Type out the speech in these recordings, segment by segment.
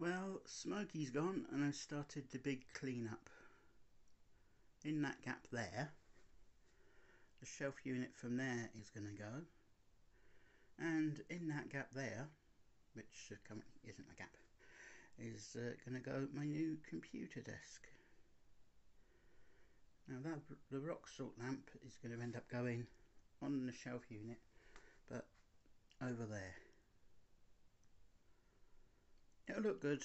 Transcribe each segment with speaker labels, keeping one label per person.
Speaker 1: Well, Smokie's gone and I've started the big clean-up. In that gap there, the shelf unit from there is going to go. And in that gap there, which currently isn't a gap, is uh, going to go my new computer desk. Now that the rock salt lamp is going to end up going on the shelf unit, but over there. It'll look good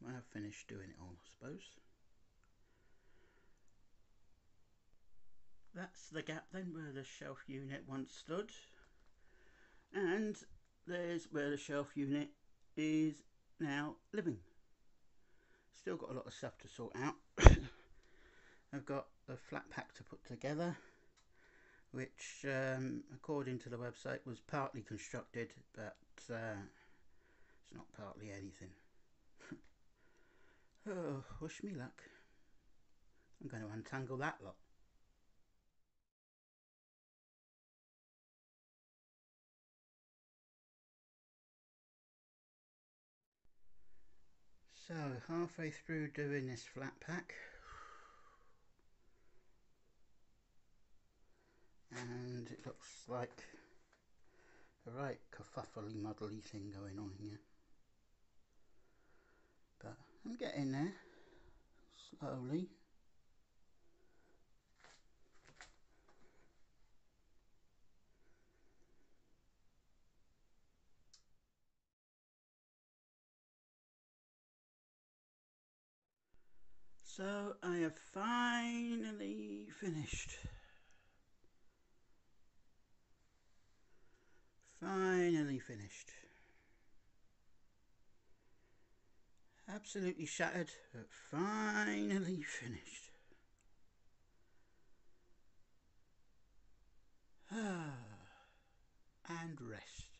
Speaker 1: when I've finished doing it all, I suppose. That's the gap then where the shelf unit once stood. And there's where the shelf unit is now living. Still got a lot of stuff to sort out. I've got a flat pack to put together which um, according to the website was partly constructed but uh, it's not partly anything. oh, wish me luck. I'm going to untangle that lot. So, halfway through doing this flat pack, and it looks like a right kerfuffly muddly thing going on here I'm getting there slowly So I have finally finished. Finally finished. Absolutely shattered, but finally finished. and rest.